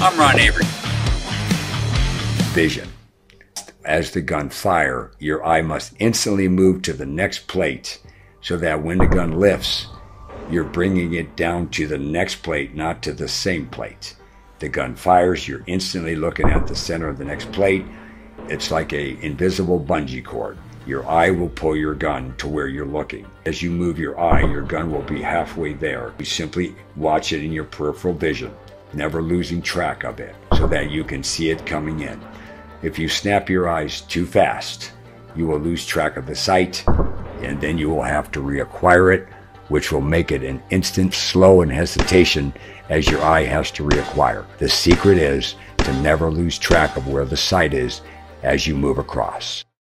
I'm Ron Avery. Vision. As the gun fire, your eye must instantly move to the next plate so that when the gun lifts, you're bringing it down to the next plate, not to the same plate. The gun fires, you're instantly looking at the center of the next plate. It's like a invisible bungee cord. Your eye will pull your gun to where you're looking. As you move your eye, your gun will be halfway there. You simply watch it in your peripheral vision, never losing track of it, so that you can see it coming in. If you snap your eyes too fast, you will lose track of the sight, and then you will have to reacquire it, which will make it an instant slow and hesitation as your eye has to reacquire. The secret is to never lose track of where the sight is as you move across.